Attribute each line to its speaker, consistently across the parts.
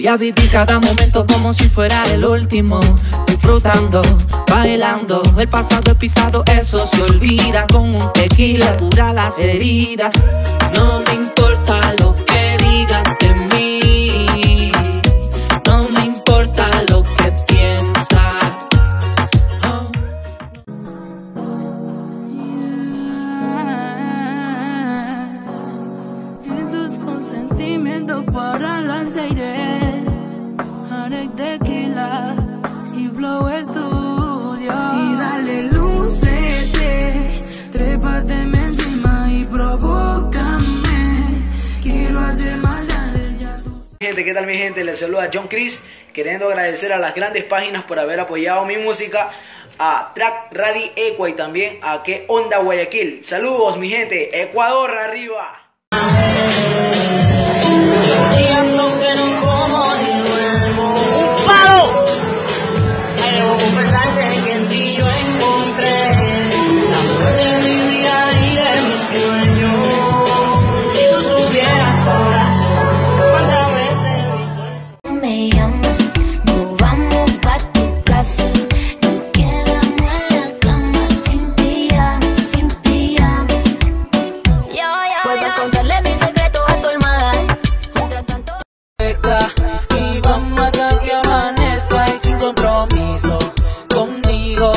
Speaker 1: Voy a vivir cada momento como si fuera el último. Disfrutando, bailando. El pasado es pisado, eso se olvida. Con un tequila cura las heridas. No me importa lo que digas de mí. No me importa lo que piensas. Oh.
Speaker 2: Y tus consentimientos para las aires. Tequila y estudio. Y dale lucete, trépateme encima y provócame. Quiero hacer maldades ya tú.
Speaker 3: Gente, ¿qué tal mi gente? Les saluda John Chris, queriendo agradecer a las grandes páginas por haber apoyado mi música, a Track Radi Equa y también a Que Onda Guayaquil. Saludos mi gente, Ecuador arriba.
Speaker 4: Contarle mi secreto a tu almohada. Mientras tanto.
Speaker 5: Y vamos hasta que amanezca y sin compromiso conmigo.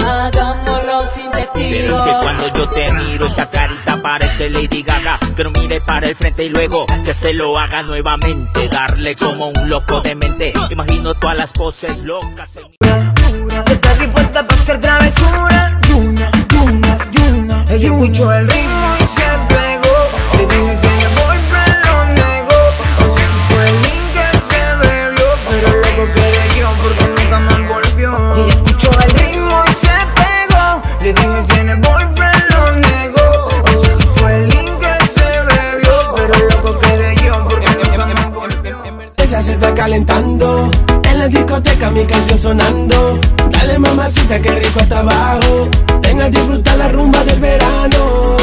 Speaker 5: Hagámoslo sin
Speaker 6: Pero es que cuando yo te miro esa carita parece Lady Gaga Pero mire para el frente y luego que se lo haga nuevamente Darle como un loco de mente Imagino todas las poses locas en mi-
Speaker 5: Estás dispuesta para hacer travesura. Yuna, yuna, yuna. Ella escuchó el ritmo
Speaker 7: mi canción sonando. Dale mamacita que rico hasta abajo. Ven a disfrutar la rumba del verano.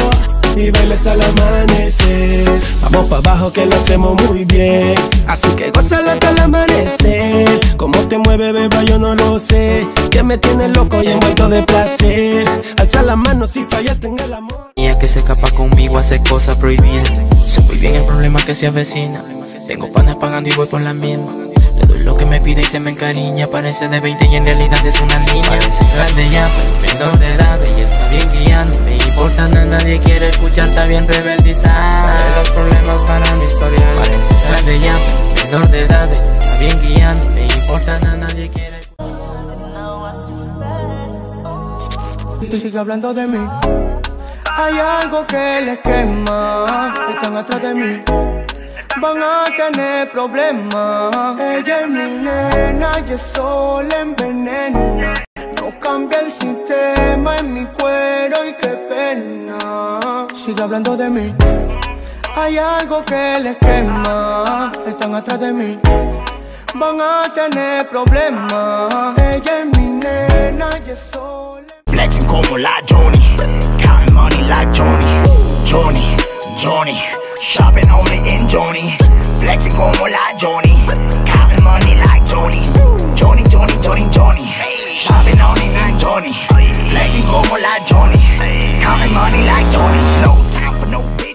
Speaker 7: Y bailes al amanecer. Vamos pa' abajo que lo hacemos muy bien. Así que gózalo hasta el amanecer. Cómo te mueve, beba, yo no lo sé. Que me tiene loco y envuelto de placer. Alza la mano si fallaste en el amor.
Speaker 8: Mía que se escapa conmigo hace cosas prohibidas. Sé muy bien el problema que se avecina. Tengo panas pagando y voy por la misma. Le doy lo que me pide y se me encariña. Parece de 20 y en realidad es una niña. Parece grande ya, pero menor de edad. Ella está bien guiando. Me importa nada, nadie quiere escuchar, está bien rebeldizada. Sabe los problemas para mi historial. Parece grande ya, pero menor de edad. Ella está bien guiando. Me importa nada, nadie quiere
Speaker 7: Sigue hablando de mí. Hay algo que les quema. Están atrás de mí. Van a tener problemas. Ella es mi nena y eso le envenena. No cambia el sistema en mi cuero y qué pena. Sigue hablando de mí. Hay algo que les quema. Están atrás de mí. Van a tener problemas. Ella es mi nena y eso le
Speaker 6: Flexing como la Johnny Counting money like Johnny Johnny, Johnny como la Johnny. Counting money like Johnny. Johnny, Johnny, Johnny, Johnny. Shopping only in Johnny. Flexing como la Johnny. Counting money like Johnny. No time for no bitch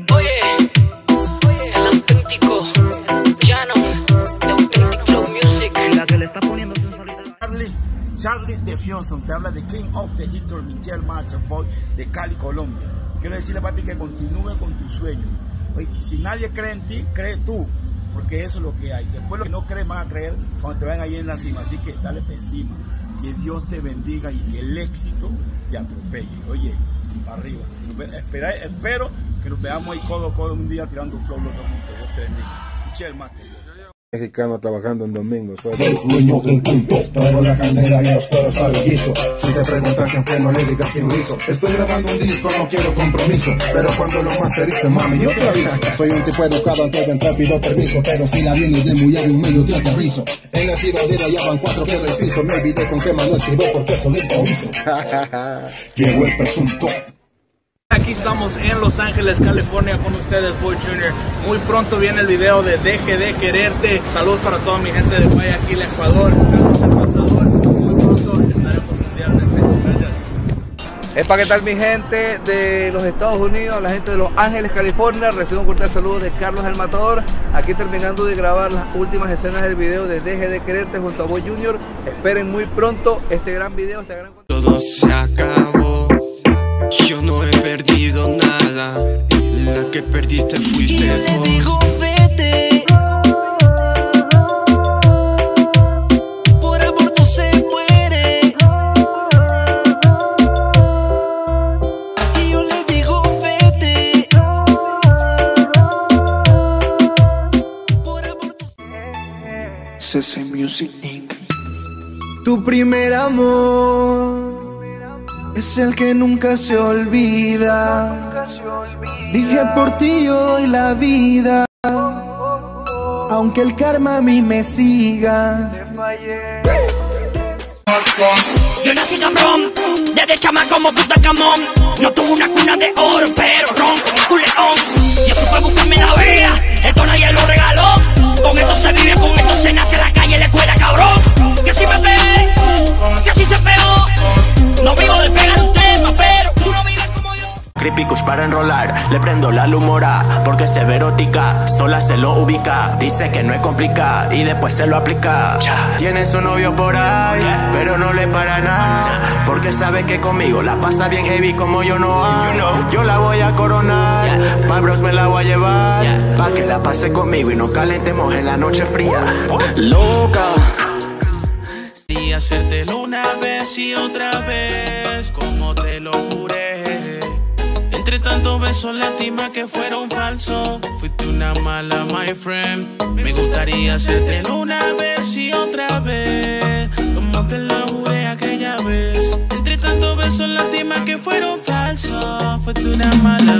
Speaker 9: Charlie de Fionson, te habla de King of the History, Michelle Master Boy de Cali, Colombia. Quiero decirle, papi, que continúe con tu sueño. Oye, si nadie cree en ti, cree tú. porque eso es lo que hay. Después lo que no crees van a creer cuando te ven ahí en la cima, así que dale para encima. Que Dios te bendiga y el éxito te atropelle. Oye, para arriba. Espera, espero que nos veamos ahí codo a codo un día tirando flow los dos juntos. Dios te bendiga. Michelle Master.
Speaker 10: Mexicano trabajando en domingo.
Speaker 11: Soy dueño del punto, traigo la candela y los cueros para el guiso. Si te preguntan quién fue, no le digas quién lo hizo. Estoy grabando un disco, no quiero compromiso, pero cuando lo masterice, mami, yo te aviso. Soy un tipo educado, antes de entrar pido permiso, pero si la vienes de muy un medio te aterrizo. En la tiradera ya van cuatro que del piso, me olvidé con qué mano escribo porque eso de improviso. Llegó el presunto.
Speaker 12: Aquí estamos en Los Ángeles, California con ustedes, Boy Junior. Muy pronto viene el video de Deje de Quererte. Saludos para toda mi gente de Guayaquil, Ecuador, Carlos Salvador. Muy pronto estaremos mundialmente. Gracias.
Speaker 13: Epa, ¿qué tal mi gente de los Estados Unidos, la gente de Los Ángeles, California? Recibo un cordial saludo de Carlos el Matador, aquí terminando de grabar las últimas escenas del video de Deje de Quererte junto a Boy Junior. Esperen muy pronto este gran video, este gran
Speaker 14: Todo se acabó. Yo no he perdido nada. La que perdiste fuiste vos.
Speaker 15: digo vete Por amor no se muere Y yo le digo vete
Speaker 11: CC Music Inc.
Speaker 16: Tu primer amor es el que nunca se olvida. Dije por ti hoy la vida, aunque el karma a mí me siga.
Speaker 5: Yo nací cabrón, desde chama como Tutankamón No tuve una cuna de oro, pero
Speaker 17: Para enrolar, le prendo la lumora Porque se ve erótica, sola se lo ubica. Dice que no es complicada y después se lo aplica. Tiene su novio por ahí, pero no le para nada Porque sabe que conmigo la pasa bien heavy como yo no hay Yo la voy a coronar, pa' bros me la voy a llevar Pa' que la pase conmigo y nos calentemos en la noche fría. Loca.
Speaker 14: Y hacértelo una vez y otra vez, como te lo juré. Entre tantos besos lástima que fueron falsos. Fuiste una mala, my friend. Me gustaría hacértelo una vez y otra vez, como te lo juré aquella vez. Entre tantos besos lástima que fueron falsos. Fuiste una mala.